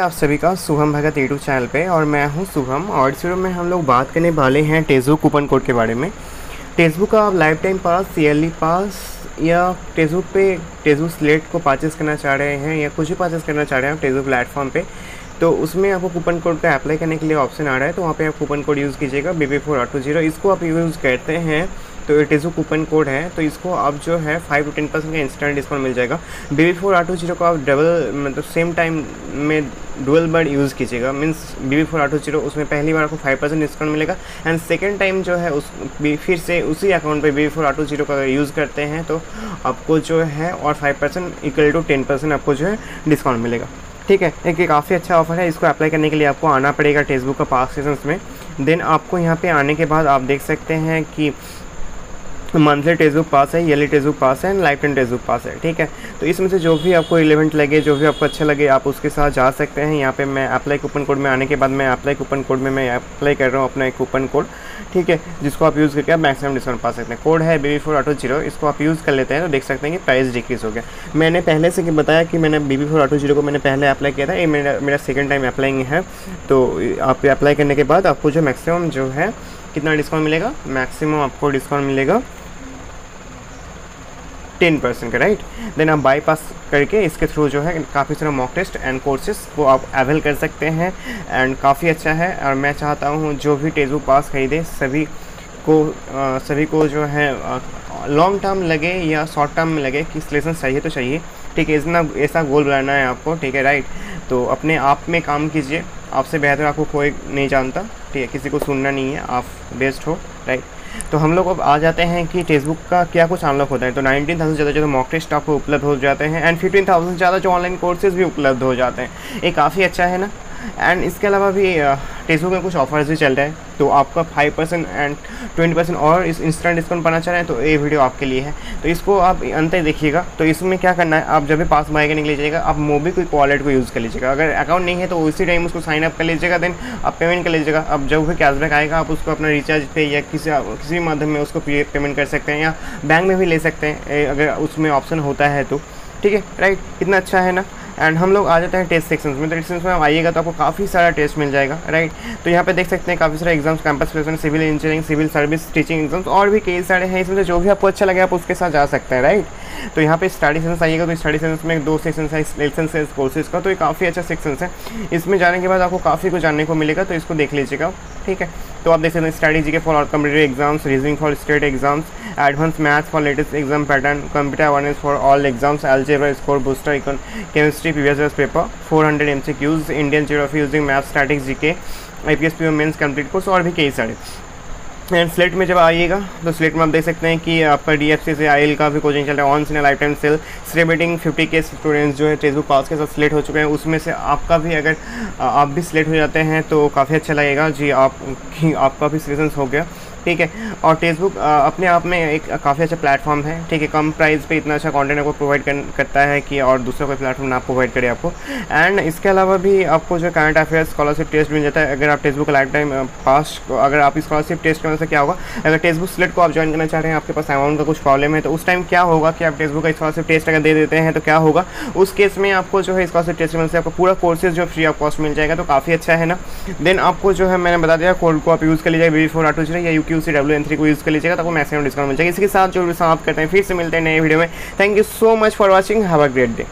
आप सभी का शुभम भगत यूट्यूब चैनल पे और मैं हूँ शुभम और इस वीडियो में हम लोग बात करने वाले हैं टेजू कूपन कोड के बारे में। टेजू का आप life time pass yearly pass या टेजू पे टेजू स्लेट को परचेस करना चाह रहे हैं या कुछ भी परचेस करना चाह रहे हैं टेजू प्लेटफॉर्म पे तो उसमें आपको कूपन कोड का अप्लाई करने के लिए ऑप्शन आ रहा है तो वहाँ पर आप कूपन कोड यूज़ कीजिएगा B B four auto zero इसको आप यूज़ करते हैं तो इट इज़ कूपन कोड है तो इसको आप जो है फाइव टू टेन परसेंट का इंस्टेंट डिस्काउंट मिल जाएगा। B B four auto zero को आप डबल मतलब सेम टाइम में डुअल बर्ड यूज़ कीजिएगा। Means B B four auto zero उसमें पहली बार आपको फाइव परसेंट डिस्काउंट मिलेगा। एंड सेकेंड टाइम जो है उस फिर से उसी अकाउंट पर B B four auto zero का यूज़ करते हैं तो आपको जो है और five percent equal to ten percent आपको जो है डिस्काउंट मिलेगा। ठीक है? एक काफ़ी अच्छा ऑफ़र है। इसको अप्लाई करने के लिए आपको आना पड़ेगा टेक्सटबुक का पास सेशंस में। देन आपको यहाँ पे आने के बाद आप देख सकते हैं कि मंथली टेक्सटबुक पास है ईयरली टेक्सटबुक पास है and life time textbook pass है, ठीक है? तो इसमें से जो भी आपको रिलेवेंट लगे, जो भी आपको अच्छा लगे, आप उसके साथ जा सकते हैं। यहाँ पे मैं अप्लाई कूपन कोड में आने के बाद मैं अप्लाई कूपन कोड में मैं अप्लाई कर रहा हूँ अपना एक कूपन कोड ठीक है? जिसको आप यूज़ करके आप मैक्सिमम डिस्काउंट पा सकते हैं। कोड है बी फोर ज़ीरो इसको आप यूज़ कर लेते हैं तो देख सकते हैं कि प्राइस डिक्रीज़ हो गया। मैंने पहले से बताया कि मैंने बी फोर ज़ीरो को मैंने पहले अप्लाई किया था, ये मेरा मेरा सेकेंड टाइम अप्लाइंग है। तो आप अप्लाई करने के बाद आपको जो मैक्सिमम जो है, कितना डिस्काउंट मिलेगा? मैक्सिमम आपको डिस्काउंट मिलेगा टेन परसेंट का राइट देन आप बाईपास करके इसके थ्रू जो है काफ़ी सारे मॉक टेस्ट एंड कोर्सेज को आप अवेल कर सकते हैं एंड काफ़ी अच्छा है। और मैं चाहता हूँ जो भी टेजू पास खरीदे सभी को आ, सभी को जो है लॉन्ग टर्म लगे या शॉर्ट टर्म में लगे कि लेसन चाहिए तो चाहिए। ठीक है इतना ऐसा गोल बनाना है आपको ठीक है राइट तो अपने आप में काम कीजिए। आपसे बेहतर आपको कोई नहीं जानता। ठीक है किसी को सुनना नहीं है आप बेस्ट हो राइट तो हम लोग अब आ जाते हैं कि टेक्सटबुक का क्या कुछ अनलॉक होता है। तो नाइनटीन थाउज़ेंड ज़्यादा जो मॉक टेस्ट आपको उपलब्ध हो जाते हैं एंड फिफ्टीन थाउज़ेंड ज़्यादा जो ऑनलाइन कोर्सेज भी उपलब्ध हो जाते हैं। ये काफ़ी अच्छा है ना? एंड इसके अलावा भी टेस्टबुक में कुछ ऑफर्स भी चल रहे हैं। तो आपका five percent and twenty percent और इस इंस्टेंट डिस्काउंट पाना चाह रहे हैं तो ये वीडियो आपके लिए है। तो इसको आप अंत देखिएगा। तो इसमें क्या करना है, आप जब भी पास बाय करने के लिए जाइएगा, आप मोबी कोई वॉलेट को यूज़ कर लीजिएगा। अगर अकाउंट नहीं है तो उसी टाइम उसको साइन अप कर लीजिएगा देन आप पेमेंट कर लीजिएगा। अब जब भी कैशबैक आएगा, आप उसको अपना रिचार्ज पे या किसी किसी भी माध्यम में उसको पेमेंट कर सकते हैं या बैंक में भी ले सकते हैं। अगर उसमें ऑप्शन होता है तो। ठीक है राइट कितना अच्छा है ना? एंड हम लोग आ जाते हैं टेस्ट सेक्शन में। तो टेस्ट सेक्शन में आप आइएगा तो आपको काफ़ी सारा टेस्ट मिल जाएगा राइट तो यहाँ पे देख सकते हैं काफ़ी सारे exams campus placement civil engineering civil service teaching exams और भी कई सारे हैं। इसमें से जो भी आपको अच्छा लगे, आप उसके साथ जा सकते हैं राइट तो यहाँ पे स्टडी सेशन आइएगा तो स्टडी सेशन में दो सेक्शन है लेसन से कोर्सेज का। तो ये काफ़ी अच्छा सेक्शन है। इसमें जाने के बाद आपको काफ़ी कुछ जानने को मिलेगा तो इसको देख लीजिएगा, ठीक है? तो आप देख सकते हैं स्ट्रैटेजी के for competitive exams reasoning for state exams advance maths for latest exam pattern computer awareness for all exams algebra score booster econ chemistry previous paper 400 MCQs Indian geography using math statics GK I P S P mains complete course और भी कई सारे। And slate में जब आइएगा तो slate में आप देख सकते हैं कि आपका डी एफ़ सी से आई एल का भी कोचिंग चल रहा है। On in life time sale celebrating fifty के स्टूडेंट्स जो है टेक्सबुक पास के साथ स्लेट हो चुके हैं। उसमें से आपका भी अगर, आप भी स्लेट हो जाते हैं तो काफ़ी अच्छा लगेगा। जी, आप, आपका भी सिलेक्शन हो गया। ठीक है। और फेसबुक अपने आप में एक काफ़ी अच्छा प्लेटफॉर्म है ठीक है। कम प्राइस पे इतना अच्छा कंटेंट आपको प्रोवाइड कर, करता है कि और दूसरा कोई प्लेटफॉर्म ना प्रोवाइड करे आपको। एंड इसके अलावा भी आपको जो करंट अफेयर्स स्कॉलरशिप टेस्ट मिल जाता है अगर आप टेक्सटबुक लाइफ टाइम पास अगर आप स्कॉलरशिप टेस्ट करने से क्या होगा अगर टेक्सटबुक स्लेट को आप ज्वाइन करना चाह रहे हैं आपके पास अमाउंट का कुछ प्रॉब्लम है तो उस टाइम क्या होगा कि आप टेक्सटबुक का स्कॉलरशिप टेस्ट अगर दे देते हैं तो क्या होगा उस केस में आपको जो है स्कॉलरशिप टेस्ट में से आपको पूरा कोर्सेज जो फ्री ऑफ़ कॉस्ट मिल जाएगा तो काफ़ी अच्छा है ना। देन आपको जो है मैंने बता दिया कोड को आप यूज़ कर लीजिए बी फोर आटो या U Q C W N three को यूज़ कर लीजिएगा तो मैक्सिमम डिस्काउंट मिल जाएगा। इसके साथ जो भी समाप्त करते हैं, फिर से मिलते हैं नए वीडियो में। Thank you so much for watching have a great day